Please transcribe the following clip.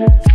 Bye.